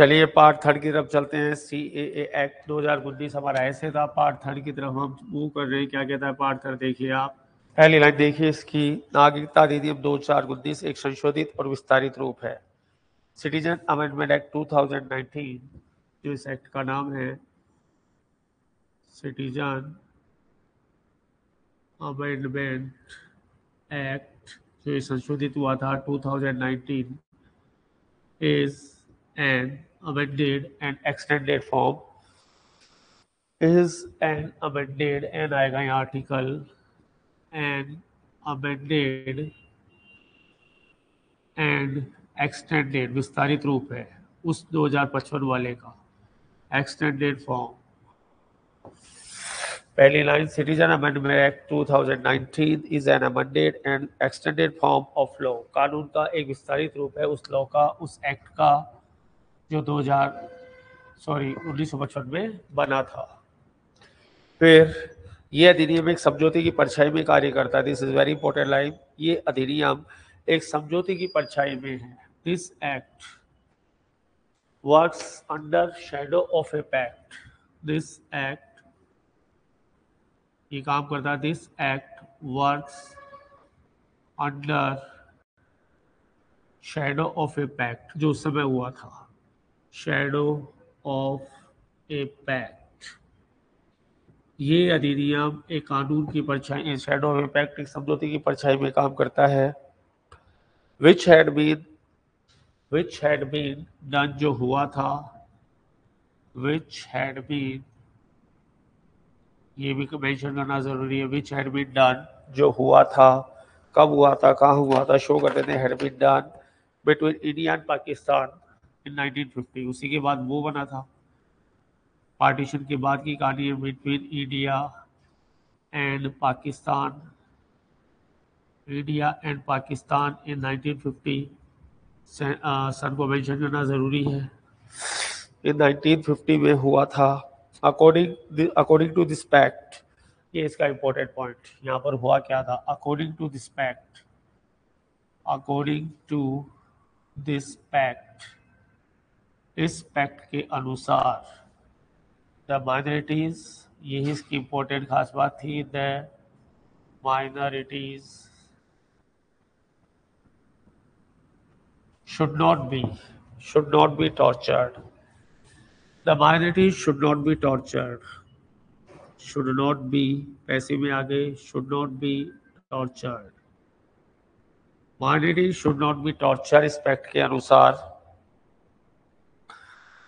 चलिए, part third की तरफ़ चलते हैं। सी ए एक्ट दो हज़ार उन्नीस हमारा ऐसे था। पार्ट थर्ड की तरफ़ हम मूव कर रहे हैं। क्या कहता है पार्ट थर्ड? देखिए आप। पहली लाइन देखिए, इसकी नागरिकता अधिनियम दो हज़ार उन्नीस एक संशोधित और विस्तारित रूप है। सिटीजन अमेंडमेंट एक्ट 2019 जो इस एक्ट का नाम है, सिटीजन अमेंडमेंट एक्ट, जो संशोधित हुआ था 2019 is an amended and extended form is an amended and आएगा यहाँ article and amended and extended विस्तारित रूप है उस 2055 वाले का extended form पहली line citizen amendment act 2019 is an amended and extended form of law कानून का एक विस्तारित रूप है उस लॉ का, उस एक्ट का। जो 2000 सॉरी उन्नीस में बना था। फिर ये अधिनियम एक समझौते की परछाई में कार्य करता है। This is very important line ये अधिनियम एक समझौते की परछाई में है। This act works under shadow of a pact this act ये काम करता है। This act works under shadow of a pact जो उस समय हुआ था। शेडो ऑफ़ ए पैक्ट ये अधिनियम एक कानून की परछाई शेडो ऑफ़ ए पैक्ट एक समझौते की परछाई में काम करता है। Which had been which had been done जो हुआ था विच हैड बीन ये भी मेंशन करना ज़रूरी है। विच हैड बीन डन जो हुआ था, कब हुआ था, कहाँ हुआ था शो करते थे had been done between India and Pakistan in 1950 उसी के बाद वो बना था। पार्टीशन के बाद की कहानी है between India and Pakistan India and Pakistan in 1950 सन को मेंशन करना ज़रूरी है। इन 1950 में हुआ था। According according to this pact ये इसका इंपॉर्टेंट पॉइंट यहाँ पर हुआ क्या था? According to this pact according to this pact इस पैक्ट के अनुसार, द माइनॉरिटीज, यही इसकी इंपॉर्टेंट खास बात थी, the minorities should not be should not be tortured the minorities should not be tortured should not be पैसे में आगे should not be tortured minority should not be torture इस पैक्ट के अनुसार।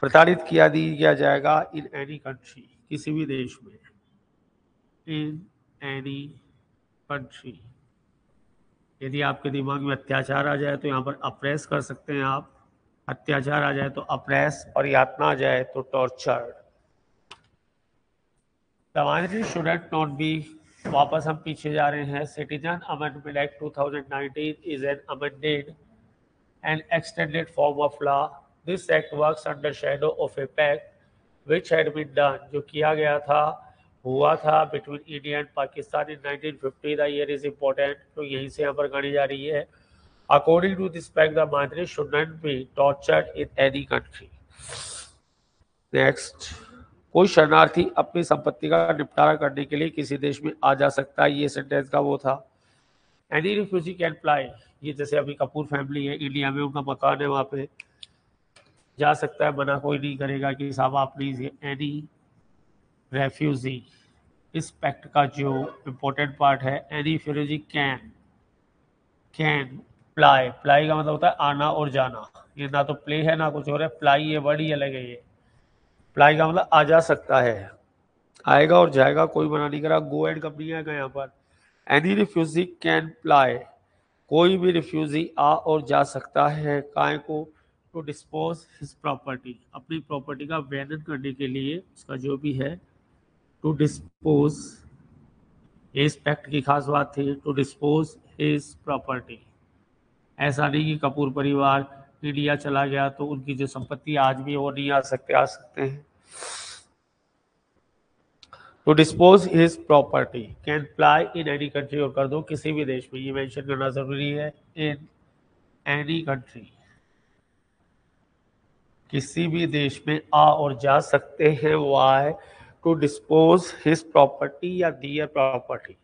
प्रताड़ित किया दिया जाएगा इन एनी कंट्री किसी भी देश में इन एनी कंट्री यदि आपके दिमाग में अत्याचार आ जाए तो यहाँ पर अप्रेस कर सकते हैं आप। अत्याचार आ जाए तो अप्रेस और यातना आ जाए तो torture the student not be वापस हम पीछे जा रहे हैं। Citizen amendment act 2019 is an amended and extended form of law this act works under shadow of a pact which had been done जो किया गया था, हुआ था between India and Pakistan in 1950 the year is important तो यहीं से यहाँ पर गणी जा रही है। According to this pact the minority should not be tortured in any country next कोई शरणार्थी अपनी संपत्ति का निपटारा करने के लिए किसी देश में आ जा सकता है, ये सेंटेंस का वो था। एनी रिफ्यूजी कैन अप्लाई ये जैसे अभी कपूर फैमिली है इंडिया में उनका मकान है वहाँ पे। जा सकता है, मना कोई नहीं करेगा कि साहब आप प्लीज़ एनी रेफ्यूज़ी इस पैक्ट का जो इम्पोर्टेंट पार्ट है any refugee can can ply ply का मतलब होता है आना और जाना। ये ना तो प्ले है, ना कुछ और है प्लाई ये वर्ड ही अलग है ये। प्लाई का मतलब आ जा सकता है। आएगा और जाएगा, कोई मना नहीं करा। गो एंड कंपनी आएगा यहाँ पर। एनी रिफ्यूजी कैन प्लाई कोई भी रिफ्यूजी आ और जा सकता है काय को? टू डिस्पोज हिज प्रॉपर्टी अपनी प्रॉपर्टी का वर्णन करने के लिए उसका जो भी है टू डिस्पोज इस पैक्ट की खास बात थी टू डिस्पोज हिज प्रॉपर्टी ऐसा नहीं कि कपूर परिवार इंडिया चला गया तो उनकी जो संपत्ति आज भी वो नहीं आ सकते आ सकते हैं। To dispose his property can ply in any country और कर दो किसी भी देश में। ये मेंशन करना ज़रूरी है इन एनी कंट्री किसी भी देश में आ और जा सकते हैं why to dispose his property या दियर प्रॉपर्टी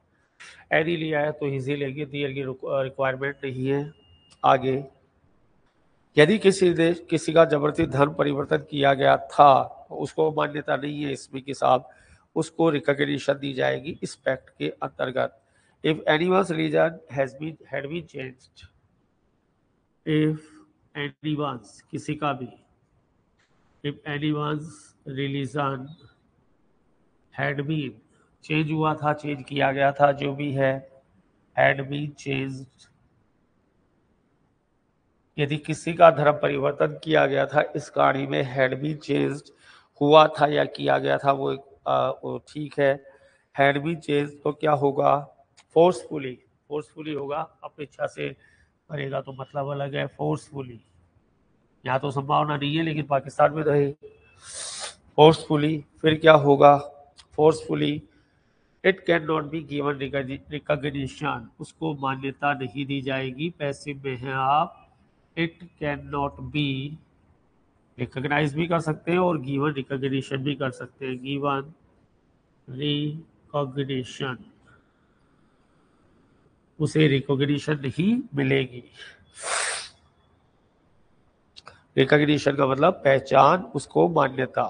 एनी लिया है तो हिजी लेंगे दियर की रिक्वायरमेंट नहीं है, आगे। यदि किसी देश, किसी का ज़बरदस्ती धर्म परिवर्तन किया गया था, उसको मान्यता नहीं है इसमें कि साहब, उसको रिकॉग्निशन दी जाएगी इस पैक्ट के अंतर्गत। If anyone's religion has been, had been changed, if anyone's, किसी का भी if anyone's religion had been change हुआ था चेंज किया गया था, जो भी है, had been changed, यदि किसी का धर्म परिवर्तन किया गया था, इस कहानी में हैड बी चेंज हुआ था या किया गया था, वो वो ठीक है। हैड बी चेंज तो क्या होगा? फोर्सफुली फोर्सफुली होगा। अपनी इच्छा से करेगा तो मतलब अलग है फोर्सफुली यहाँ तो संभावना नहीं है, लेकिन पाकिस्तान में तो है। फोर्सफुली फिर क्या होगा? Forcefully it can not be given recognition उसको मान्यता नहीं दी जाएगी। पैसे में है आप। It can not be recognize भी कर सकते हैं और गिवन रिकग्निशन भी कर सकते हैं। गिवन रिकॉग्निशन उसे रिकॉग्निशन नहीं मिलेगी। रिकॉग्निशन का मतलब पहचान, उसको मान्यता।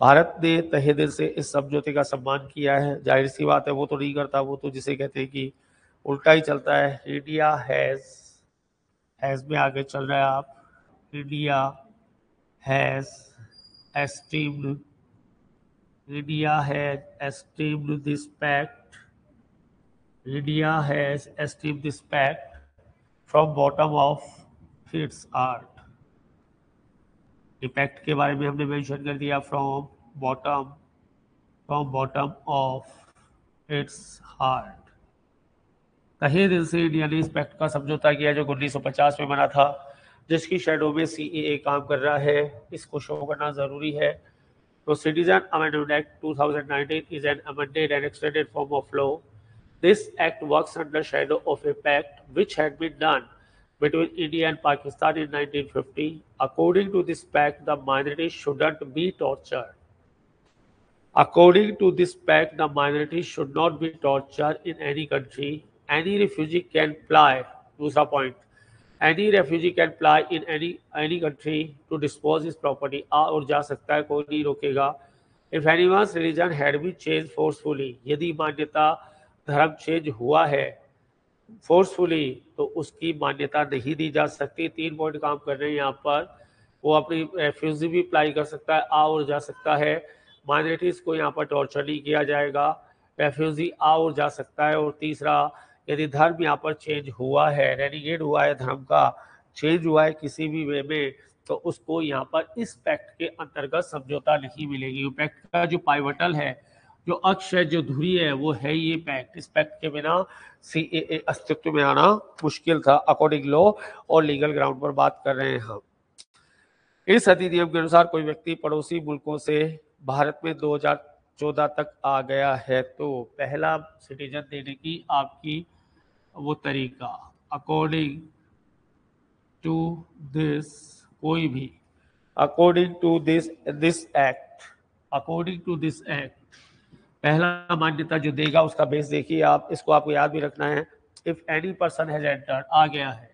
भारत ने तहे दिल से इस समझौते का सम्मान किया है। ज़ाहिर सी बात है, वो तो नहीं करता, वो तो जिसे कहते हैं कि उल्टा ही चलता है। इंडिया हैज़ हैज़ में आगे चल रहा है आप। India has esteemed, India has esteemed this pact India has esteemed this pact from bottom of its heart. Pact के बारे में हमने मेंशन कर दिया from bottom from bottom of its heart कहे दिल से इंडिया ने इस पैक्ट का समझौता किया जो 1950 में बना था, जिसकी शेडो में सी ए काम कर रहा है, इसको शो करना ज़रूरी है। तो citizen amendment act 2019 is an amended and extended form of law This act works under shadow of a pact which had been done between India and Pakistan in 1950. According to this pact, the minorities shouldn't be tortured. According to this pact, the minorities should not be tortured in any country. Any refugee can fly. दूसरा point. Any refugee can fly in any any country to dispose his property. आ और जा सकता है कोई नहीं रोकेगा If anyone's religion had been changed forcefully, यदि मान्यता धर्म चेंज हुआ है फोर्सफुली तो उसकी मान्यता नहीं दी जा सकती। तीन पॉइंट काम कर रहे हैं यहाँ पर। वो अपनी रेफ्यूजी भी अप्लाई कर सकता है, आ और जा सकता है। माइनॉरिटीज़ को यहाँ पर टॉर्चर नहीं किया जाएगा। रेफ्यूजी आ और जा सकता है। और तीसरा, यदि धर्म यहाँ पर चेंज हुआ है रेनिगेट हुआ है धर्म का चेंज हुआ है किसी भी वे में तो उसको यहाँ पर इस पैक्ट के अंतर्गत समझौता नहीं मिलेगी। पैक्ट का जो पाइवटल है जो अक्ष है, जो धुरी है, वो है ये पैक्ट इस पैक्ट के बिना सी ए अस्तित्व में आना मुश्किल था अकॉर्डिंग लॉ और लीगल ग्राउंड पर बात कर रहे हैं हम। इस अधिनियम के अनुसार कोई व्यक्ति पड़ोसी मुल्कों से भारत में 2014 तक आ गया है तो पहला सिटीजन देने की आपकी वो तरीका। अकॉर्डिंग टू दिस कोई भी। According to this this act according to this act पहला मान्यता जो देगा उसका बेस देखिए आप, इसको आपको याद भी रखना है। If any person has entered आ गया है।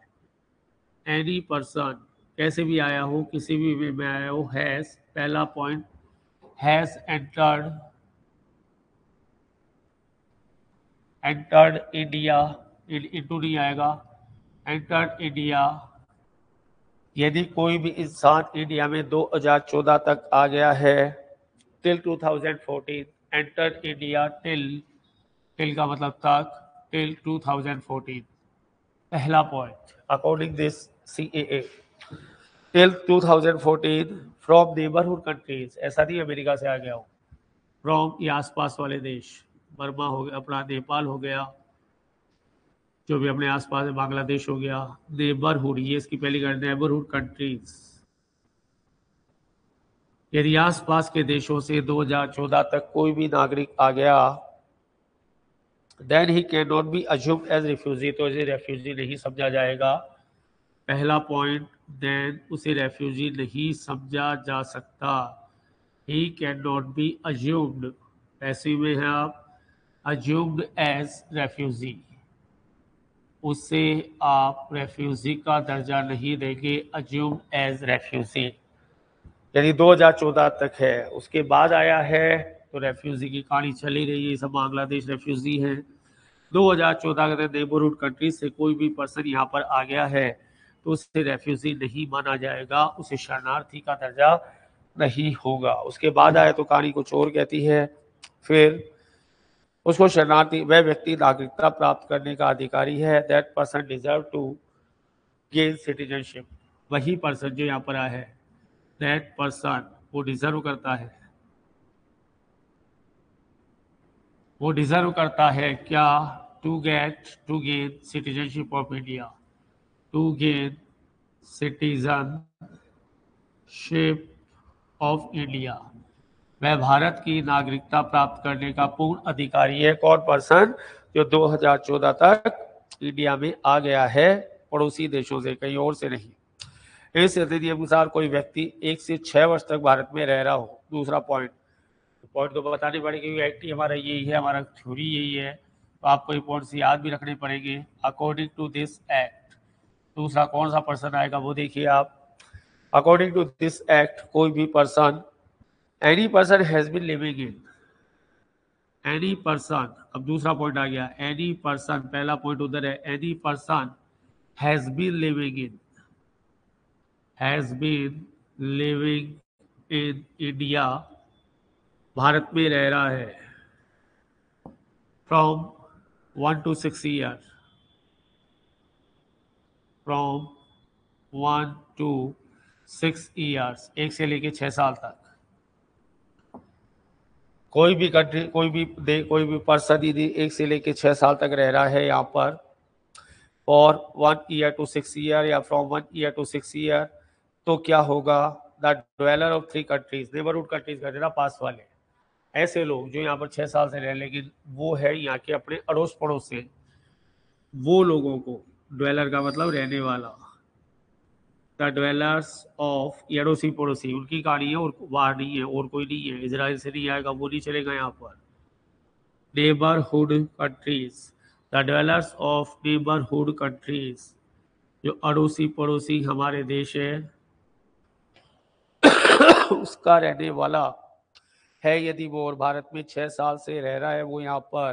एनी पर्सन कैसे भी आया हो, किसी भी वे में आया हो हैज़ पहला point has entered entered India into नहीं आएगा। एंटर्ड इंडिया यदि कोई भी इंसान इंडिया में 2014 तक आ गया है till 2014 entered India till till का मतलब तक till 2014 पहला point according this CAA till 2014 from neighbourhood countries ऐसा नहीं अमेरिका से आ गया हो फ्रॉम ये आसपास वाले देश, बर्मा हो गया, अपना नेपाल हो गया, जो भी अपने आसपास बांग्लादेश हो गया नेबरहुड ये इसकी पहली नेबरहुड कंट्रीज़ यदि आसपास के देशों से 2014 तक कोई भी नागरिक आ गया then he can not be assume as refugee तो इसे रेफ्यूजी नहीं समझा जाएगा। पहला पॉइंट देन उसे रेफ्यूजी नहीं समझा जा सकता। He can not be assumed ऐसे में है आप अज्यूम्ड एज रेफ्यूजी उसे आप रेफ्यूजी का दर्जा नहीं देंगे अज्यूम एज रेफ्यूजी यानी 2014 तक है। उसके बाद आया है तो रेफ्यूजी की कहानी चली रही है। सब बांग्लादेश रेफ्यूजी हैं। 2014 के नेबरहुड कंट्री से कोई भी पर्सन यहाँ पर आ गया है तो उसे रेफ्यूजी नहीं माना जाएगा। उसे शरणार्थी का दर्जा नहीं होगा। उसके बाद आया तो कहानी कुछ और कहती है। फिर उसको शरणार्थी, वह व्यक्ति नागरिकता प्राप्त करने का अधिकारी है। That person deserve to gain citizenship वही पर्सन जो यहाँ पर आया है। दैट पर्सन वो डिजर्व करता है। वो डिजर्व करता है क्या? To get to gain citizenship of India to gain citizenship of India वह भारत की नागरिकता प्राप्त करने का पूर्ण अधिकारी है कौन पर्सन जो 2014 तक इंडिया में आ गया है, पड़ोसी देशों से, कहीं और से नहीं। इस अधिनियम अनुसार कोई व्यक्ति एक से छह वर्ष तक भारत में रह रहा हो। दूसरा पॉइंट पॉइंट तो बताने पड़ेगी एक्ट हमारा यही है, हमारा थ्योरी यही है। तो आपको ये पॉइंट्स याद भी रखने पड़ेंगे अकॉर्डिंग टू दिस एक्ट दूसरा कौन सा पर्सन आएगा, वो देखिए आप। अकॉर्डिंग टू दिस एक्ट कोई भी person any person has been living in any person अब दूसरा पॉइंट आ गया एनी पर्सन पहला पॉइंट उधर है any person has been living in has been living in India Bharat में रह रहा है। From one two six year from one two six years एक से लेके छह साल तक। कोई भी कंट्री कोई भी दे, कोई भी पर्सन यदि एक से लेके छह साल तक रह रहा है यहाँ पर for one year to six year या from one year to six year तो क्या होगा? The dweller of three countries neighbourhood countries का ना, पास वाले ऐसे लोग जो यहाँ पर छह साल से रह लेकिन वो है यहाँ के अपने अड़ोस पड़ोस से। वो लोगों को ड्वेलर का मतलब रहने वाला। द ड्वेलर्स ऑफ़ यड़ोसी पड़ोसी उनकी कहानी है और बाहर नहीं है, और कोई नहीं है। इसराइल से नहीं आएगा, वो नहीं चलेगा यहाँ पर। Neighbourhood countries the dwellers of neighbourhood countries जो अड़ोसी पड़ोसी हमारे देश है उसका रहने वाला है यदि वो और भारत में छह साल से रह रहा है, वो यहाँ पर।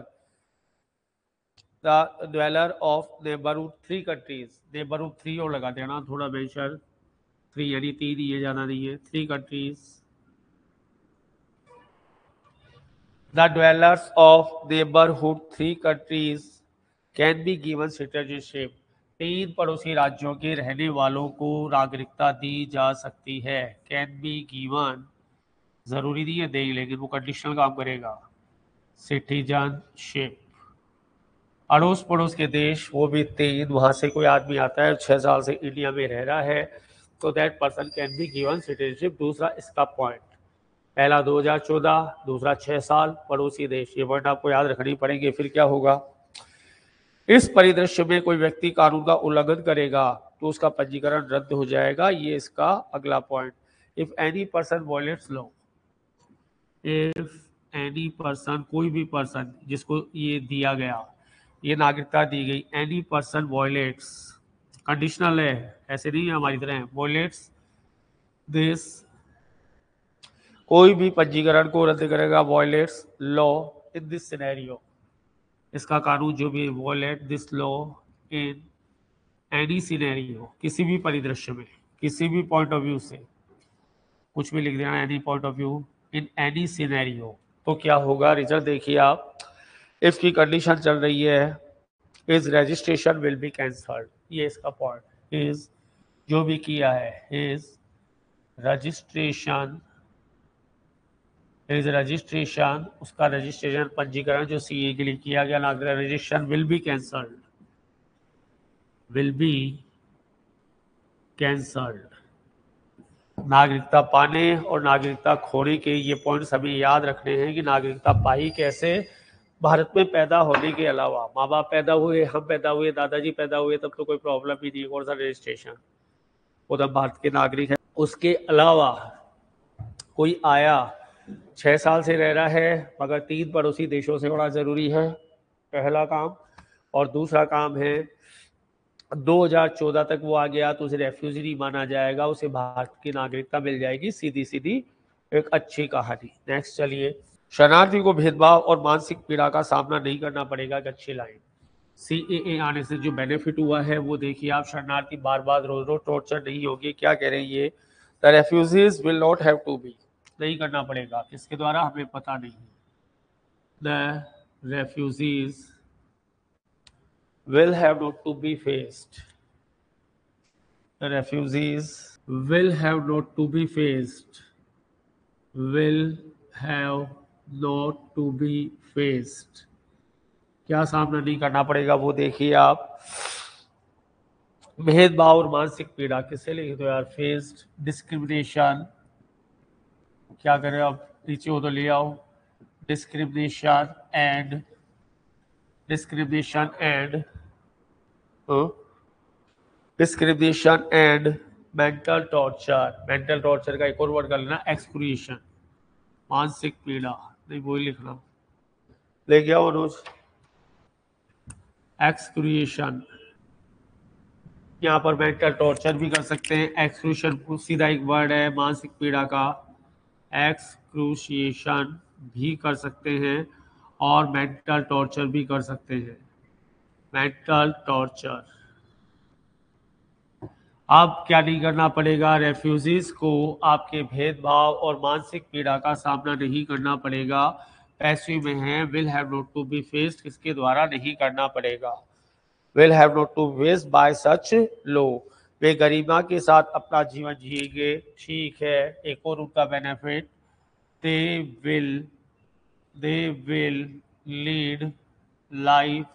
The dweller of neighbourhood three countries neighbourhood three और लगा देना, थोड़ा मेंशन थ्री यानी तीन है ज़्यादा नहीं है three countries the dwellers of neighbourhood three countries can be given citizenship तीन पड़ोसी राज्यों के रहने वालों को नागरिकता दी जा सकती है। Can be given. ज़रूरी नहीं है दे, लेकिन वो कंडीशनल काम करेगा। सिटीजनशिप अड़ोस पड़ोस के देश, वो भी तीन, वहाँ से कोई आदमी आता है छः साल से इंडिया में रह रहा है तो that person can be given citizenship दूसरा, इसका पॉइंट पहला 2014 दूसरा छः साल, पड़ोसी देश। ये पॉइंट आपको याद रखनी पड़ेंगे, फिर क्या होगा? इस परिदृश्य में कोई व्यक्ति कानून का उल्लंघन करेगा तो उसका पंजीकरण रद्द हो जाएगा। ये इसका अगला point if any person violates law if any person कोई भी पर्सन जिसको ये दिया गया, ये नागरिकता दी गई एनी पर्सन वॉयलेट्स कंडीशनल है, ऐसे नहीं है हमारी तरह वॉयलेट्स दिस कोई भी पंजीकरण को रद्द करेगा violates law in this scenario इसका कानून जो भी violate this law in any scenario किसी भी परिदृश्य में, किसी भी पॉइंट ऑफ़ व्यू से, कुछ भी लिख देना any point of view in any scenario तो क्या होगा? रिज़ल्ट देखिए आप इसकी कंडीशन चल रही है is registration will be cancelled ये इसका पॉइंट इज़ जो भी किया है इज़ रजिस्ट्रेशन इज़ रजिस्ट्रेशन उसका रजिस्ट्रेशन पंजीकरण जो सीए के लिए किया गया, नागरिक registration will be cancelled will be cancelled नागरिकता पाने और नागरिकता खोने के ये पॉइंट्स हमें याद रखने हैं कि नागरिकता पाई कैसे भारत में पैदा होने के अलावा। माँ बाप पैदा हुए, हम पैदा हुए, दादाजी पैदा हुए, तब तो कोई प्रॉब्लम ही नहीं, कौन सा रजिस्ट्रेशन वो तो भारत के नागरिक है। उसके अलावा कोई आया छः साल से रह रहा है, मगर तीन पड़ोसी देशों से होना ज़रूरी है। पहला काम और दूसरा काम है 2014 तक वो आ गया तो उसे रेफ्यूजी नहीं माना जाएगा, उसे भारत की नागरिकता मिल जाएगी सीधी सीधी एक अच्छी कहानी। नेक्स्ट चलिए। शरणार्थी को भेदभाव और मानसिक पीड़ा का सामना नहीं करना पड़ेगा, एक अच्छी लाइन सी ए आने से जो बेनिफिट हुआ है, वो देखिए आप, शरणार्थी बार बार रोज रोज टॉर्चर नहीं होगी, क्या कह रहे हैं ये? The refugees will not have to be नहीं करना पड़ेगा किसके द्वारा हमें पता नहीं the refugees will have not to be faced. The refugees will have not to be faced. Will have not to be faced. क्या सामना नहीं करना पड़ेगा वो देखिए आप भेदभाव और मानसिक पीड़ा, किससे लिखे तो यार फेस्ड डिस्क्रिमिनेशन क्या करें आप नीचे हो तो ले आओ। Discrimination and discrimination and discrimination and mental torture. Mental torture का एक और वर्ड कर लेना एक्सक्रिएशन मानसिक पीड़ा। नहीं, वही लिखना। ले गया अनुज एक्सक्रिएशन यहाँ पर मेंटल टॉर्चर भी कर सकते हैं। एक्सक्रूशन सीधा एक वर्ड है, मानसिक पीड़ा का। एक्सक्रूशिएशन भी कर सकते हैं और मेंटल टॉर्चर भी कर सकते हैं। मेंटल टॉर्चर अब क्या नहीं करना पड़ेगा? रेफ्यूजीज को आपके भेदभाव और मानसिक पीड़ा का सामना नहीं करना पड़ेगा। पैसे में है। Will have not to be faced किसके द्वारा नहीं करना पड़ेगा। Will have not to waste by such low way गरिमा के साथ अपना जीवन जिएँगे। ठीक है, एक और उनका benefit they will they will lead life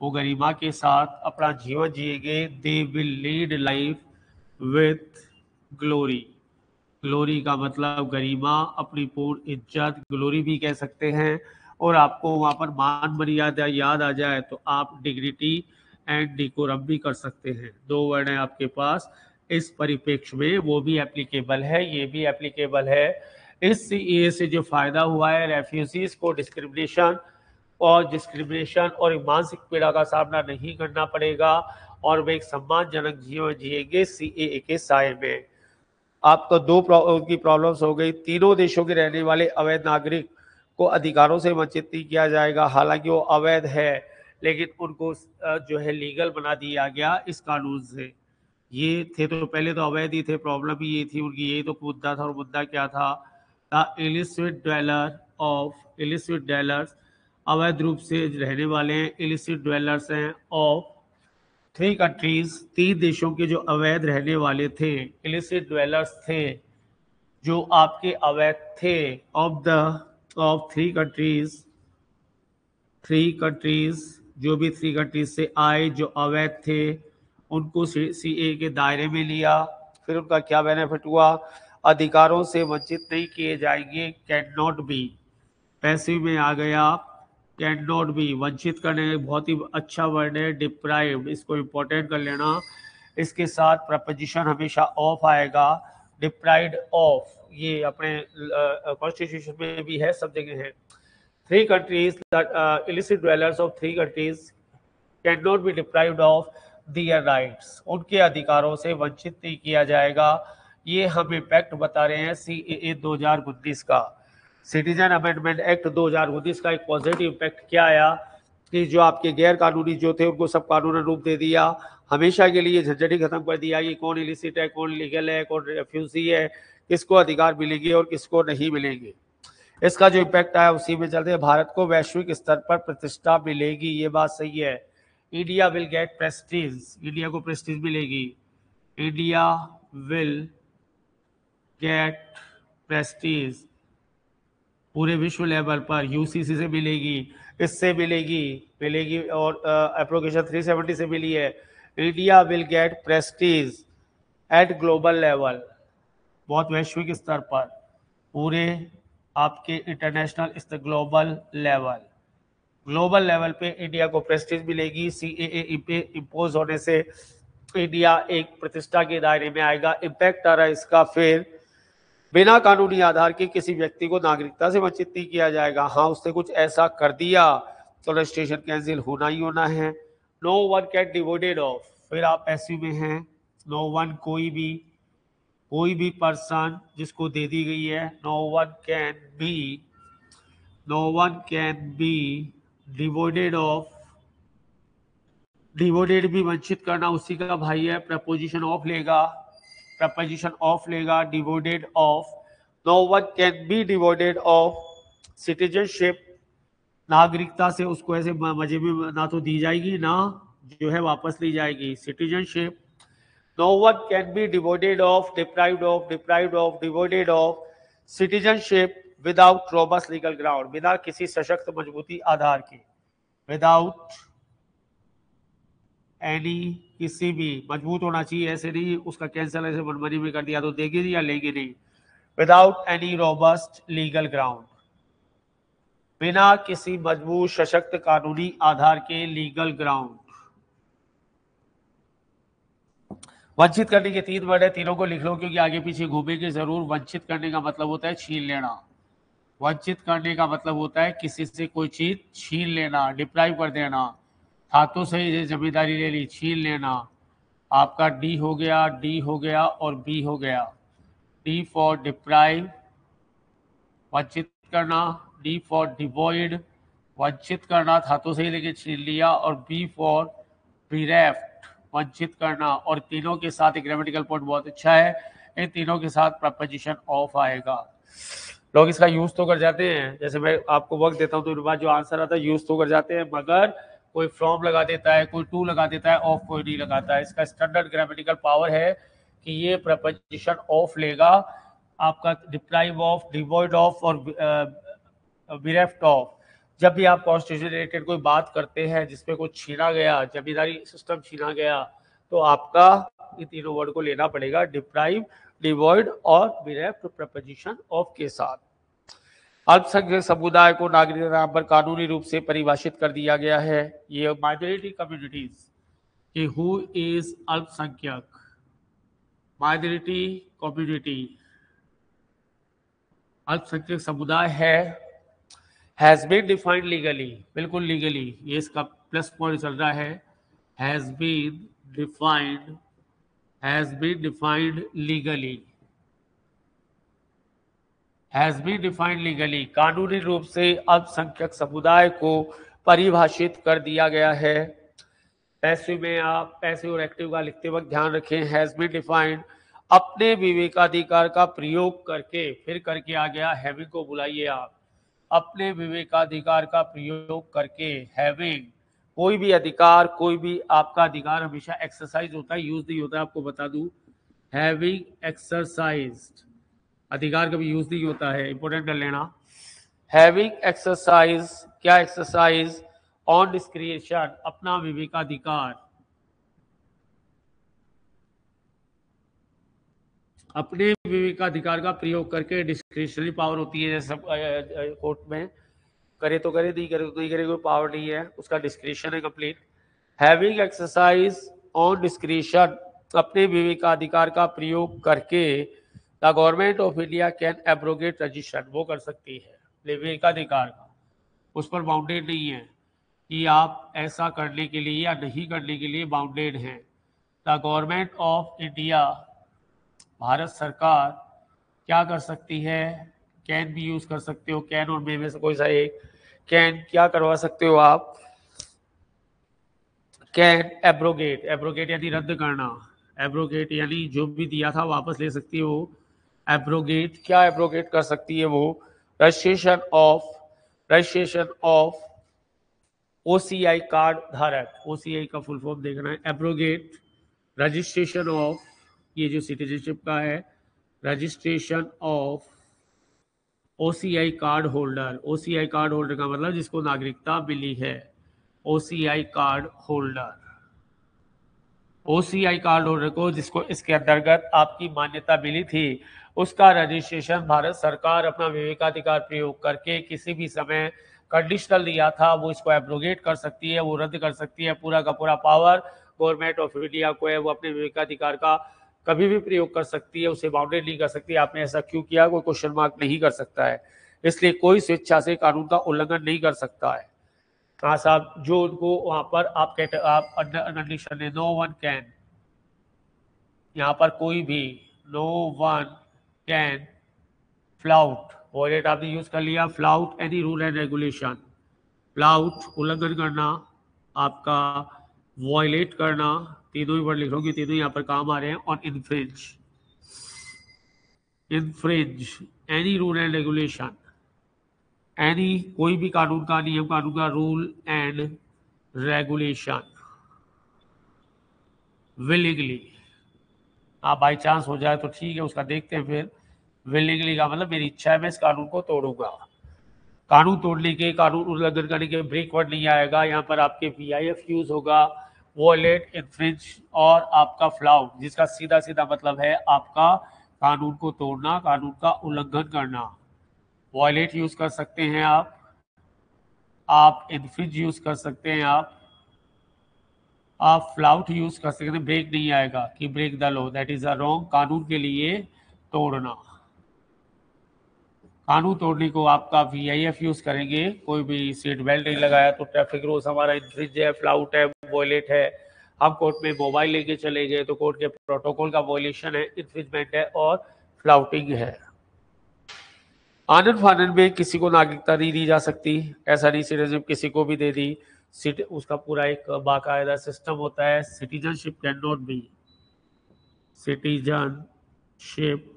वो गरिमा के साथ अपना जीवन जिएँगे। They will lead life with glory glory का मतलब गरिमा, अपनी पूर्ण इज़्ज़त ग्लोरी भी कह सकते हैं। और आपको वहाँ पर मान मर्यादा याद आ जाए तो आप डिग्निटी एंड डिकोरम भी कर सकते हैं। दो वर्ड हैं आपके पास। इस परिप्रेक्ष्य में वो भी एप्लीकेबल है, ये भी एप्लीकेबल है। इस सी से जो फ़ायदा हुआ है रेफ्यूजीज को डिस्क्रिमिनेशन और डिस्क्रिमिनेशन और मानसिक पीड़ा का सामना नहीं करना पड़ेगा और वे एक सम्मानजनक जीवन जिएँगे सी ए के साय में। आपको दो की प्रॉब्लम्स हो गई। तीनों देशों के रहने वाले अवैध नागरिक को अधिकारों से वंचित नहीं किया जाएगा। हालाँकि वो अवैध है। लेकिन उनको जो है लीगल बना दिया गया इस कानून से। ये थे तो पहले तो अवैध ही थे, प्रॉब्लम ही ये थी उनकी, यही तो मुद्दा था और मुद्दा क्या था? The illicit of, illicit dealers अवैध रूप से रहने वाले हैं, इलिसिट डेलर्स हैं ऑफ़ थ्री कंट्रीज़, तीन देशों के जो अवैध रहने वाले थे, इलिसिट डेलर्स थे, जो आपके अवैध थे, of the, of three countries three countries जो भी थ्री कंट्रीज़ से आए, जो अवैध थे, उनको सी ए के दायरे में लिया। फिर उनका क्या बेनिफिट हुआ? अधिकारों से वंचित नहीं किए जाएँगे। कैन नॉट बी पैसे में आ गया। कैन नॉट बी वंचित करने बहुत ही अच्छा वर्ड है डिप्राइव्ड इसको इम्पोर्टेंट कर लेना। इसके साथ प्रपोजिशन हमेशा ऑफ़ आएगा। डिप्राइड ऑफ़ ये अपने कॉन्स्टिट्यूशन में भी है, सब जगह है। Three countries illicit dwellers of three countries can not be deprived of their rights उनके अधिकारों से वंचित नहीं किया जाएगा। ये हम इम्पैक्ट बता रहे हैं सी ए दो हज़ार उन्नीस का। सिटीजन अमेंडमेंट एक्ट दो हज़ार उन्नीस का एक पॉजिटिव इम्पैक्ट क्या आया? कि जो आपके गैर कानूनी जो थे, उनको सब कानूनी रूप दे दिया। हमेशा के लिए झंझटी खत्म कर दिया। कि कौन इलिसिट है, कौन लीगल है, कौन रेफ्यूजी है, किसको अधिकार मिलेंगे और किसको नहीं मिलेंगे? इसका जो इम्पैक्ट आया उसी में चलते भारत को वैश्विक स्तर पर प्रतिष्ठा मिलेगी ये बात सही है। India will get prestige India को प्रेस्टीज मिलेगी। इंडिया विल गेट प्रेस्टीज पूरे विश्व लेवल पर यूसीसी से मिलेगी इससे मिलेगी मिलेगी और एप्रोगेशन uh, 370 से मिली है। India will get prestige at global level बहुत वैश्विक स्तर पर पूरे आपके इंटरनेशनल स्तर ग्लोबल लेवल ग्लोबल लेवल पे इंडिया को प्रेस्टीज मिलेगी सी ए इम्पोज होने से इंडिया एक प्रतिष्ठा के दायरे में आएगा इम्पैक्ट आ रहा है इसका, फिर बिना कानूनी आधार के किसी व्यक्ति को नागरिकता से वंचित नहीं किया जाएगा। हाँ उसने कुछ ऐसा कर दिया तो रजिस्ट्रेशन कैंसिल होना ही होना है। No one can devoided of फिर आप ऐसे में हैं नो वन कोई भी कोई भी पर्सन जिसको दे दी गई है no one can be no one can be devoided of devoided भी वंचित करना उसी का भाई है प्रपोजिशन ऑफ़ लेगा प्रपोजिशन ऑफ़ लेगा devoided of no one can be devoided of citizenship नागरिकता से उसको ऐसे मज़े में ना तो दी जाएगी, ना जो है वापस ली जाएगी citizenship no one can be devoided of deprived of deprived of devoided of citizenship without robust legal ground बिना किसी सशक्त मजबूती आधार के विदाउट एनी किसी भी मज़बूत होना चाहिए, ऐसे नहीं उसका कैंसल ऐसे मनमनी में कर दिया तो देगी या लेगी नहीं without any robust legal ground बिना किसी मज़बूत, सशक्त कानूनी आधार के लीगल ग्राउंड वंचित करने के तीन वर्ड है, तीनों को लिख लो, क्योंकि आगे पीछे घूमेंगे ज़रूर। वंचित करने का मतलब होता है छीन लेना। वंचित करने का मतलब होता है किसी से कोई चीज़ छीन लेना डिप्राइव कर देना। हाथों से जमींदारी ले ली, छीन लेना। आपका डी हो गया डी हो गया और बी हो गया। डी फॉर डिप्राइव वंचित करना। डी फॉर डिवॉइड वंचित करना। हाथों से ही लेके छीन लिया और बी फॉर बिरेफ्ट वंचित करना। और तीनों के साथ एक ग्रामेटिकल पॉइंट बहुत अच्छा है। इन तीनों के साथ प्रपोजिशन ऑफ़ आएगा। लोग इसका यूज़ तो कर जाते हैं। जैसे मैं आपको वक्त देता हूँ तो बाद जो आंसर आता है यूज़ तो कर जाते हैं, मगर कोई फ्रॉम लगा देता है, कोई टू लगा देता है ऑफ़ कोई नहीं लगाता है। इसका स्टैंडर्ड ग्रामेटिकल पावर है कि ये प्रपोजिशन ऑफ़ लेगा। आपका डिप्राइव ऑफ़ डिवॉइड ऑफ़ और बिरेफ्ट ऑफ़ जब भी आप कॉन्स्टिट्यूशन रिलेटेड कोई बात करते हैं, जिसपे कुछ छीना गया, जमींदारी सिस्टम छीना गया तो आपका ये तीनों वर्ड को लेना पड़ेगा डिप्राइव डिवॉइड और बिरेफ्ट प्रपोजिशन ऑफ़ के साथ। अल्पसंख्यक समुदाय को नागरिक नाम पर कानूनी रूप से परिभाषित कर दिया गया है। ये माइनॉरिटी कम्युनिटीज कि हु इज़ अल्पसंख्यक? माइनॉरिटी कम्युनिटी अल्पसंख्यक समुदाय है हैज़ बीन डिफाइंड लीगली बिल्कुल लीगली ये इसका प्लस पॉइंट चल रहा है has been defined has been defined legally has be defined legally कानूनी रूप से अल्पसंख्यक समुदाय को परिभाषित कर दिया गया है। पैसे में आप पैसे और एक्टिव का लिखते वक्त ध्यान रखें हैज़ बीन डिफाइंड अपने विवेकाधिकार का प्रयोग करके, फिर करके आ गया हैविंग को बुलाइए आप। अपने विवेकाधिकार का प्रयोग करके हैविंग कोई भी अधिकार, कोई भी आपका अधिकार हमेशा एक्सरसाइज होता है यूज़ नहीं होता है, आपको बता दूँ। हैविंग एक्सरसाइज्ड अधिकार कभी यूज़ नहीं होता है इंपोर्टेंट कर लेना। हैविंग एक्सरसाइज क्या एक्सरसाइज ऑन डिस्क्रिएशन अपना विवेकाधिकार। अपने विवेकाधिकार का प्रयोग करके डिस्क्रिशनरी पावर होती है, जैसे कोर्ट में करे तो करे, नहीं करे तो नहीं करे, कोई पावर नहीं है, उसका डिस्क्रिशन है complete having exercise on discretion अपने विवेकाधिकार का प्रयोग करके the government of India can abrogate registration वो कर सकती है, विवेकाधिकार का। उस पर बाउंडेड नहीं है कि आप ऐसा करने के लिए या नहीं करने के लिए बाउंडेड हैं। The government of India Bharat सरकार क्या कर सकती है? कैन भी यूज़ कर सकते हो, कैन और मे में से कोई सा एक। कैन क्या करवा सकते हो आप? कैन एब्रोगेट एब्रोगेट यानी रद्द करना। एब्रोगेट यानी जो भी दिया था वापस ले सकती हो। एब्रोगेट क्या एब्रोगेट कर सकती है वो? Registration of registration of OCI card धारक। ओसीआई का फुल फॉर्म देखना है। एब्रोगेट रजिस्ट्रेशन ऑफ़ ये जो सिटीजनशिप का है registration of OCI card holder OCI card holder का मतलब जिसको नागरिकता मिली है। OCI card holder OCI card holder को जिसको इसके अंतर्गत आपकी मान्यता मिली थी, उसका रजिस्ट्रेशन भारत सरकार अपना विवेकाधिकार प्रयोग करके किसी भी समय कंडीशनल दिया था, वो इसको एब्रोगेट कर सकती है, वो रद्द कर सकती है, पूरा का पूरा पावर गवर्नमेंट ऑफ़ इंडिया को है, वो अपने विवेकाधिकार का कभी भी प्रयोग कर सकती है, उसे बाउंडेड नहीं कर सकती। आपने ऐसा क्यों किया? कोई क्वेश्चन मार्क नहीं कर सकता है। इसलिए कोई स्वेच्छा से कानून का उल्लंघन नहीं कर सकता है। हाँ साहब, जो उनको वहाँ पर आप कहते आप कंडीशन है नो वन कैन यहाँ पर कोई भी no one can flout violate आपने यूज़ कर लिया। Flout any rule and regulation flout उल्लंघन करना, आपका वॉयलेट करना तीनों ही वर्ड लिख लो तीनों यहाँ पर काम आ रहे हैं और infringe infringe any rule and regulation any कोई भी कानून का नियम, कानून का रूल एंड रेगुलेशन विलिंगली आप बाई चांस हो जाए तो ठीक है, उसका देखते हैं फिर। विलिंगली का मतलब मेरी इच्छा है, मैं इस कानून को तोड़ूँगा। कानून तोड़ने के, कानून उल्लंघन करने के ब्रेक वर्ड नहीं आएगा। यहाँ पर आपके वी आई एफ़ यूज़ होगा। वॉलेट इन्फ्रिंज और आपका फ्लाउट जिसका सीधा सीधा मतलब है आपका कानून को तोड़ना, कानून का उल्लंघन करना। वॉलेट यूज़ कर सकते हैं आप। आप इन्फ्रिंज यूज़ कर सकते हैं आप। आप फ्लाउट यूज़ कर सकते हैं। ब्रेक नहीं आएगा कि break the law, that is a wrong कानून के लिए तोड़ना। कानून तोड़ने को आपका वी आई एफ़ यूज़ करेंगे। कोई भी सीट बेल्ट नहीं लगाया तो ट्रैफ़िक रूल्स हमारा इन्फ्रिज है फ्लाउट है वॉयलेट है। हम कोर्ट में मोबाइल लेके चले गए तो कोर्ट के प्रोटोकॉल का वॉलेशन है इन्फ्रिजमेंट है और फ्लाउटिंग है। आनंद फानंद में किसी को नागरिकता नहीं दी जा सकती। ऐसा नहीं सिटीजन किसी को भी दे दी। सिट उसका पूरा एक बाकायदा सिस्टम होता है citizenship can not be citizenship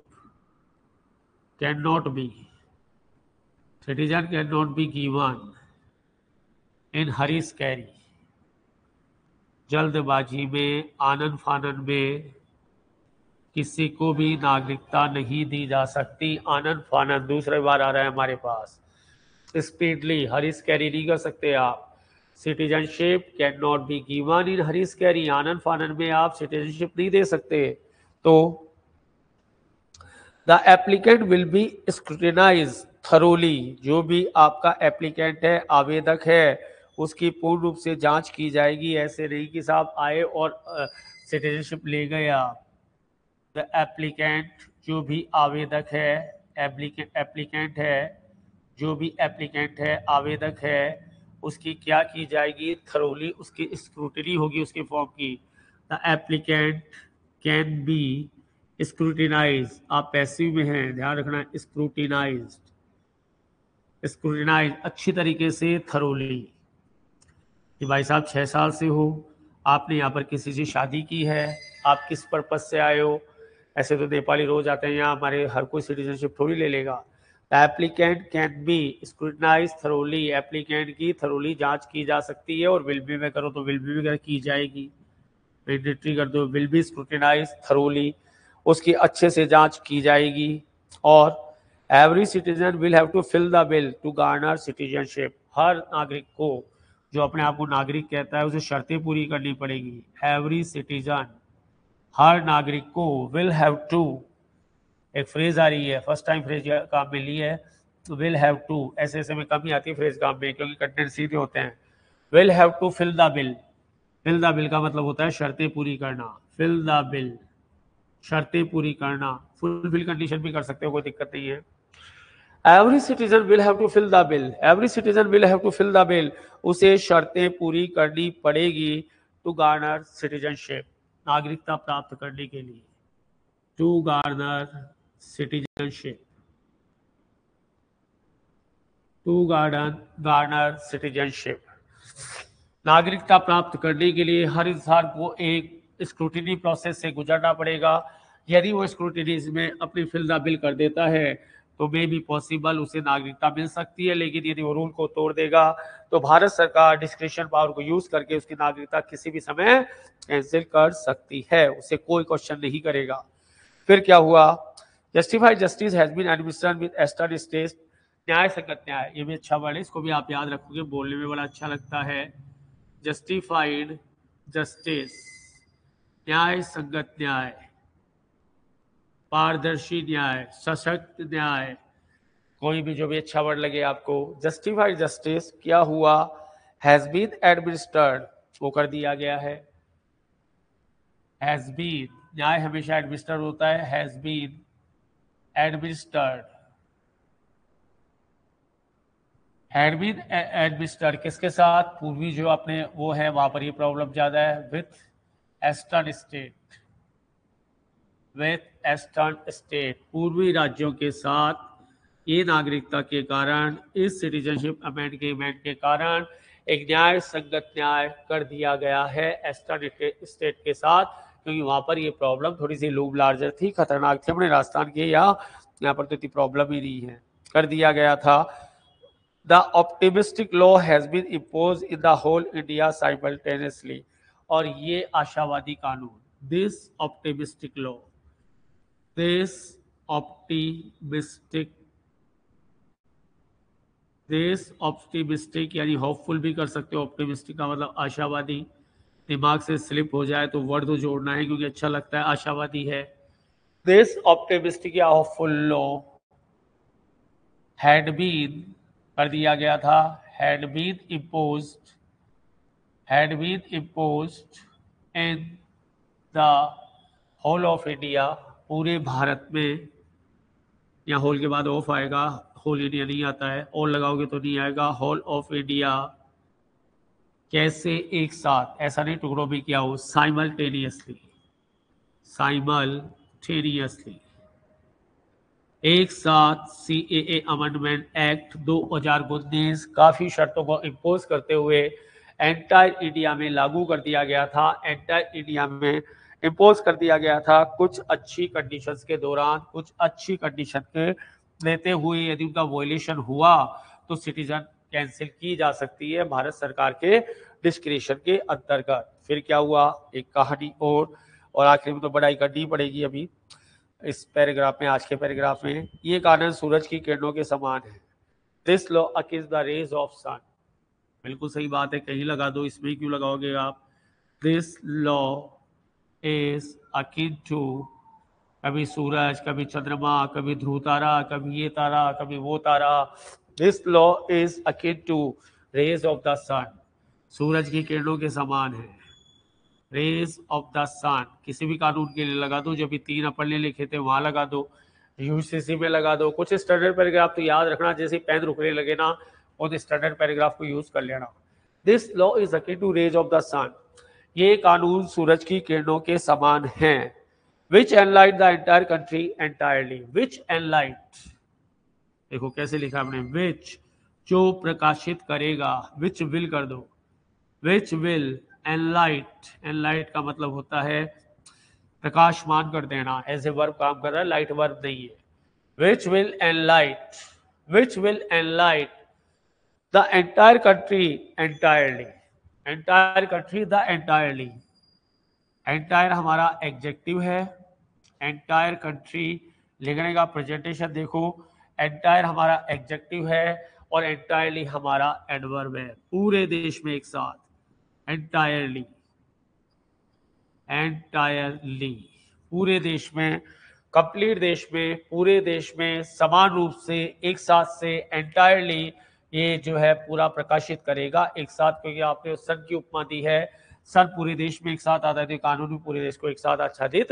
can not be citizen cannot be given in hurry curry जल्दबाजी में आनंद फानन में किसी को भी नागरिकता नहीं दी जा सकती। आनंद फानन दूसरे बार आ रहा है हमारे पास। स्पीडली हरीश कैरी नहीं कर सकते आप। Citizenship can not be given in hurry curry आनंद फानन में आप सिटीजनशिप नहीं दे सकते। तो the applicant will be scrutinise thoroughly, जो भी आपका एप्लीकेंट है, आवेदक है, उसकी पूर्ण रूप से जाँच की जाएगी। ऐसे नहीं कि साहब आए और सिटीजनशिप ले गए आप। द एप्लीकेंट जो भी आवेदक है एप्लीकेंट है, जो भी एप्लीकेंट है, आवेदक है, उसकी क्या की जाएगी? थरोली, उसकी स्क्रूटनी होगी उसके फॉर्म की। The applicant can be scrutinise आप पैसिव में हैं, ध्यान रखना स्क्रूटिनाइज्ड स्क्रूटिनाइज अच्छी तरीके से थरोली कि भाई साहब छः साल से हो, आपने यहाँ पर किसी से शादी की है, आप किस पर्पज से आए हो? ऐसे तो नेपाली रोज आते हैं, यहाँ हमारे हर कोई सिटीजनशिप थोड़ी ले लेगा। The applicant can be scrutinise thoroughly applicant की थरोली जाँच की जा सकती है और विल बी में करो तो विल बी में की जाएगी। मैंडेटरी कर दो विल बी स्क्रूटनाइज थरोली उसकी अच्छे से जाँच की जाएगी और every citizen will have to fill the bill to garner citizenship हर नागरिक को, जो अपने आप को नागरिक कहता है, उसे शर्तें पूरी करनी पड़ेगी। एवरी सिटीजन हर नागरिक को विल हैव टू एक फ्रेज आ रही है फ़र्स्ट टाइम फ्रेज काम में ली है विल हैव टू ऐसे ऐसे में कमी आती है फ्रेज काम में, क्योंकि कंटेंट सीधे होते हैं। Will have to fill the bill fill the bill का मतलब होता है शर्तें पूरी करना। फिल द बिल शर्तें पूरी करना। फुलफिल कंडीशन भी कर सकते हो, कोई दिक्कत नहीं है। Every citizen will have to fill the bill every citizen will have to fill the bill उसे शर्तें पूरी करनी पड़ेगी टू गार्नर सिटीजनशिप नागरिकता प्राप्त करने के लिए. To garner citizenship to garden garner citizenship नागरिकता प्राप्त करने के लिए हर इंसान को एक स्क्रूटिनी प्रोसेस से गुजरना पड़ेगा. यदि वो स्क्रूटिनी में अपनी फिल द बिल कर देता है तो मे भी पॉसिबल उसे नागरिकता मिल सकती है, लेकिन यदि वो रूल को तोड़ देगा तो भारत सरकार डिस्क्रिप्शन पावर को यूज़ करके उसकी नागरिकता किसी भी समय कैंसिल कर सकती है। उसे कोई क्वेश्चन नहीं करेगा। फिर क्या हुआ? Justified justice has been administration with eastern state न्याय संगत न्याय, ये भी अच्छा वर्ड है, इसको भी आप याद रखोगे, बोलने में बड़ा अच्छा लगता है। जस्टिफाइड जस्टिस न्याय संगत न्याय। पारदर्शी न्याय, सशक्त न्याय। कोई भी जो भी अच्छा वर्ड लगे आपको जस्टिफाइड जस्टिस क्या हुआ? हैज़ बीन एडमिनिस्टर्ड वो कर दिया गया है। हैज़ बीन न्याय हमेशा एडमिनिस्टर होता है। Has been administered had been administered किसके साथ? पूर्वी जो अपने वो है, वहाँ पर ये प्रॉब्लम ज़्यादा है। With eastern state with eastern state पूर्वी राज्यों के साथ ये नागरिकता के कारण, इस सिटीजनशिप अमेंडमेंट के कारण एक न्याय संगत न्याय कर दिया गया है एस्टर्न स्टेट के साथ, क्योंकि वहाँ पर ये प्रॉब्लम थोड़ी सी लूब लार्जर थी, खतरनाक थी अपने राजस्थान के, या यहाँ पर तो इतनी प्रॉब्लम ही नहीं है। कर दिया गया था। The optimistic law has been impose in the whole India simultaneously और ये आशावादी कानून this optimistic law this optimistic this optimistic यानी होपफुल भी कर सकते हो ऑप्टिमिस्टिक का मतलब आशावादी दिमाग से स्लिप हो जाए तो वर्ड तो जोड़ना है, क्योंकि अच्छा लगता है, आशावादी है। दिस ऑप्टिमिस्टिक या होपफुल लो। हैड बीन कर दिया गया था। Had been impose had been impose in the whole of India पूरे भारत में या होल के बाद ऑफ़ आएगा, होल इंडिया नहीं आता है, और लगाओगे तो नहीं आएगा, होल ऑफ़ इंडिया कैसे एक साथ, ऐसा नहीं टुकड़ों में किया हो साइमल्टेनियसली साइमल्टेनियसली एक साथ सी ए अमेंडमेंट एक्ट दो हज़ार उन्नीस काफ़ी शर्तों को इम्पोज करते हुए एंटायर इंडिया में लागू कर दिया गया था एंटायर इंडिया में इम्पोज कर दिया गया था कुछ अच्छी कंडीशन के दौरान, कुछ अच्छी कंडीशन के लेते हुए यदि उनका वॉयलेशन हुआ तो सिटीजन कैंसिल की जा सकती है भारत सरकार के डिस्क्रिप्शन के अंतर्गत। फिर क्या हुआ? एक कहानी और और आखिर में तो बढ़ाई करनी पड़ेगी अभी। इस पैराग्राफ में, आज के पैराग्राफ में, ये कानून सूरज की किरणों के समान है। This law akin the rays of sun बिल्कुल सही बात है, कहीं लगा दो, इसमें क्यों लगाओगे आप? दिस लॉ अकिन टू कभी सूरज, कभी चंद्रमा, कभी ध्रुव तारा, कभी ये तारा, कभी वो तारा this law is akin to rays of the sun सूरज की किरणों के समान है। रेज ऑफ़ द सन किसी भी कानून के लिए लगा दो, जब भी तीन अपन ने लिखे थे, वहाँ लगा दो। यूसीसी में लगा दो। कुछ स्टैंडर्ड पैराग्राफ तो याद रखना, जैसे पेन रुकने लगे ना और स्टैंडर्ड पैराग्राफ को यूज़ कर लेना। This law is akin to rays of the sun ये कानून सूरज की किरणों के समान हैं। Which enlight the entire country entirely which enlight देखो कैसे लिखा हमने। विच जो प्रकाशित करेगा विच विल कर दो। विच विल एनलाइट एनलाइट का मतलब होता है प्रकाशमान कर देना। एज ए वर्ब काम कर रहा है लाइट वर्ब नहीं है। Which will enlight which will enlight the entire country entirely entire country the entirely entire हमारा एग्जेक्टिव है। एंटायर कंट्री लिखने का प्रेजेंटेशन देखो। एंटायर हमारा एग्जेक्टिव है और एंटायरली हमारा एडवर्ब है। पूरे देश में एक साथ। एंटायरली एंटायरली पूरे देश में कंप्लीट देश में, पूरे देश में समान रूप से, एक साथ से एंटायरली ये जो है पूरा प्रकाशित करेगा एक साथ, क्योंकि आपने सर की उपमा दी है, सर पूरे देश में एक साथ आता है तो कानून भी पूरे देश को एक साथ आच्छादित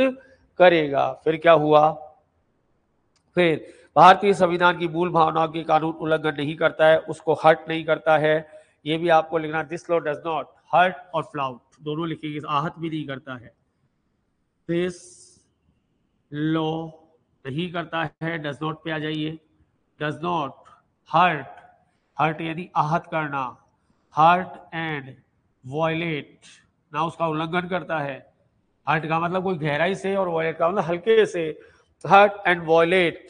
करेगा। फिर क्या हुआ? फिर भारतीय संविधान की मूल भावनाओं की कानून उल्लंघन नहीं करता है, उसको हर्ट नहीं करता है। ये भी आपको लिखना this law does not hurt और फ्लाउट दोनों लिखेंगे आहत भी नहीं करता है। दिस लॉ नहीं करता है डज नॉट पे आ जाइए। डज नॉट हर्ट हर्ट यानी आहत करना। हर्ट एंड वॉयलेट ना उसका उल्लंघन करता है। हर्ट का मतलब कोई गहराई से और वॉयलेट का मतलब हल्के से। Hurt and violate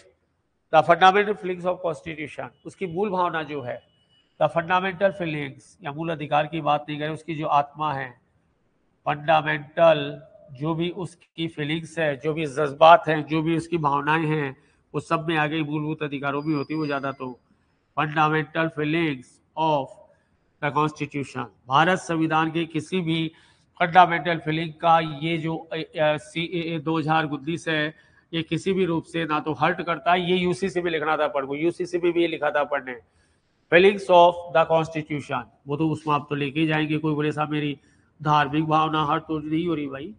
the fundamental feelings of constitution उसकी मूल भावना जो है। द फंडामेंटल फीलिंग्स या मूल अधिकार की बात नहीं करें, उसकी जो आत्मा है। फंडामेंटल जो भी उसकी फीलिंग्स है, जो भी जज्बात हैं, जो भी उसकी भावनाएँ हैं, वो सब में आगे मूलभूत अधिकारों में होती वो ज़्यादा तो fundamental feelings of the constitution. Bharat संविधान के किसी भी फंडामेंटल फीलिंग का ये जो सी दो हज़ार उन्नीस है, ये किसी भी रूप से ना तो हर्ट करता है, ये यूसीसी में लिखना था पढ़ को यूसीसी में भी ये लिखा था पढ़ने। फीलिंग्स ऑफ़ द कॉन्स्टिट्यूशन, वो तो उसमें आप तो लेके जाएँगे, कोई बोले, साहब, मेरी धार्मिक भावना हर्ट तो नहीं हो रही भाई।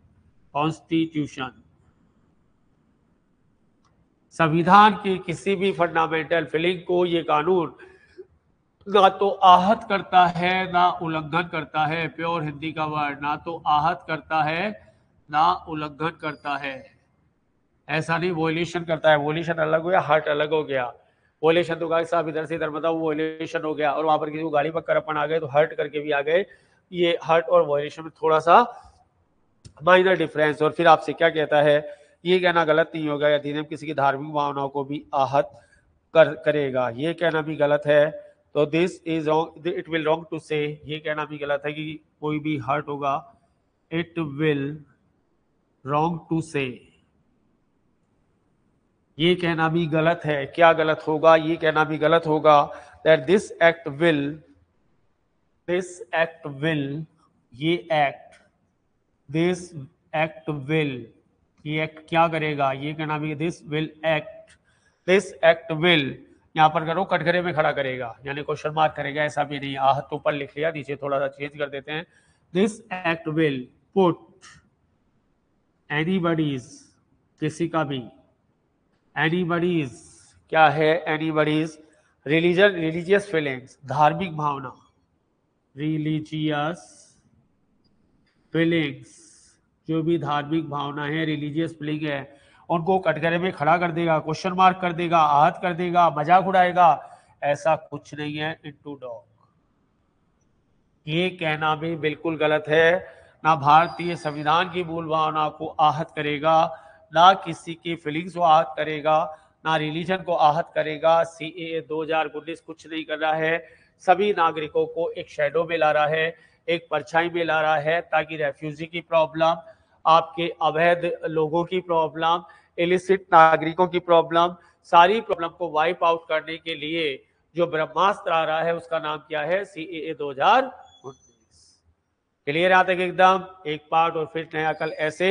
कॉन्स्टिट्यूशन। संविधान की किसी भी फंडामेंटल फीलिंग को ये कानून ना तो आहत करता है, ना उल्लंघन करता है प्योर हिंदी का वर्ड ना तो आहत करता है, ना उल्लंघन करता है। ऐसा नहीं वोलेशन करता है। वोलेशन अलग हो गया हर्ट अलग हो गया। वोलेशन तो गाइस साहब इधर से इधर मतलब वोलेशन हो गया। और वहाँ पर किसी को गाड़ी पकड़ अपन आ गए तो हर्ट करके भी आ गए। ये हर्ट और वोलेशन में थोड़ा सा माइनर डिफरेंस और फिर आपसे क्या कहता है ये कहना गलत नहीं होगा अधिनियम किसी की धार्मिक भावनाओं को भी आहत कर, करेगा। ये कहना भी गलत है। तो this is wrong it will wrong to say ये कहना भी गलत है कि कोई भी हर्ट होगा it will wrong to say ये कहना भी गलत है। क्या गलत होगा? ये कहना भी गलत होगा that this act will this act will ये एक्ट दिस एक्ट विल ये एक्ट क्या करेगा? ये कहना भी this will act this act will यहाँ पर करो कटघरे में खड़ा करेगा, यानी क्वेश्चन मार्क करेगा, ऐसा भी नहीं आहत तो ऊपर लिख लिया, नीचे थोड़ा सा चेंज कर देते हैं। This act will put anybody's किसी का भी एनीबडीज क्या है एनीबडीज रिलीजन रिलीजियस फीलिंग्स धार्मिक भावना रिलीजियस फीलिंग्स जो भी धार्मिक भावना है रिलीजियस फीलिंग है, उनको कटघरे में खड़ा कर देगा क्वेश्चन मार्क कर देगा, आहत कर देगा, मज़ाक उड़ाएगा, ऐसा कुछ नहीं है इनटू डॉग ये कहना भी बिल्कुल गलत है। ना भारतीय संविधान की मूल भावना को आहत करेगा, ना किसी की फीलिंग्स को आहत करेगा, ना रिलीजन को आहत करेगा। सी ए दो हज़ार उन्नीस कुछ नहीं कर रहा है। सभी नागरिकों को एक शेडो में ला रहा है, एक परछाई में ला रहा है, ताकि रेफ्यूजी की प्रॉब्लम आपके अवैध लोगों की प्रॉब्लम इलिसिट नागरिकों की प्रॉब्लम सारी प्रॉब्लम को वाइप आउट करने के लिए जो ब्रह्मास्त्र आ रहा है, उसका नाम क्या है? सी ए ए दो हज़ार उन्नीस। क्लियर आता है एकदम, एक पार्ट और फिर नया कल ऐसे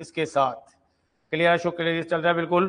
इसके साथ। क्लियर अशोक क्लियर चल रहा है बिल्कुल।